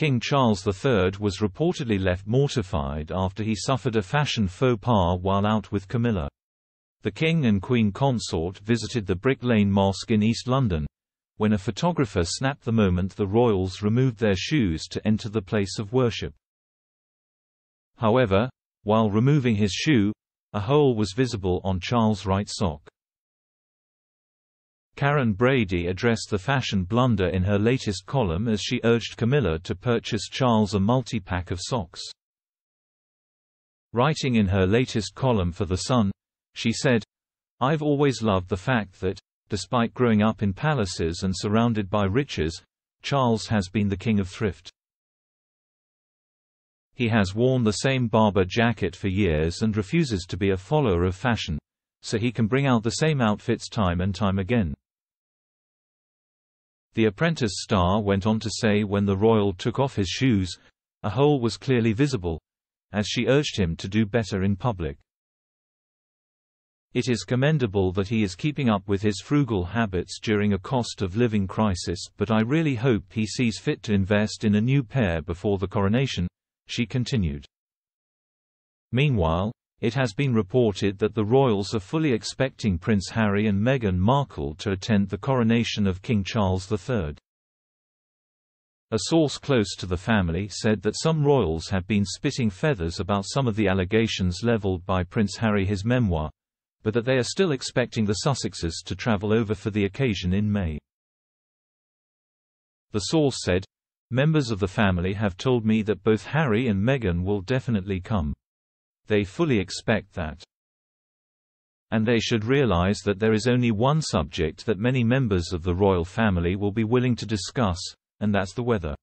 King Charles III was reportedly left mortified after he suffered a fashion faux pas while out with Camilla. The King and Queen Consort visited the Brick Lane Mosque in East London, when a photographer snapped the moment the royals removed their shoes to enter the place of worship. However, while removing his shoe, a hole was visible on Charles' right sock. Karren Brady addressed the fashion blunder in her latest column as she urged Camilla to purchase Charles a multi-pack of socks. Writing in her latest column for The Sun, she said, I've always loved the fact that, despite growing up in palaces and surrounded by riches, Charles has been the king of thrift. He has worn the same Barbour jacket for years and refuses to be a follower of fashion, so he can bring out the same outfits time and time again. The Apprentice star went on to say when the royal took off his shoes, a hole was clearly visible, as she urged him to do better in public. It is commendable that he is keeping up with his frugal habits during a cost of living crisis but I really hope he sees fit to invest in a new pair before the coronation, she continued. Meanwhile, it has been reported that the royals are fully expecting Prince Harry and Meghan Markle to attend the coronation of King Charles III. A source close to the family said that some royals have been spitting feathers about some of the allegations leveled by Prince Harry his memoir, but that they are still expecting the Sussexes to travel over for the occasion in May. The source said, Members of the family have told me that both Harry and Meghan will definitely come. They fully expect that. And they should realize that there is only one subject that many members of the royal family will be willing to discuss, and that's the weather.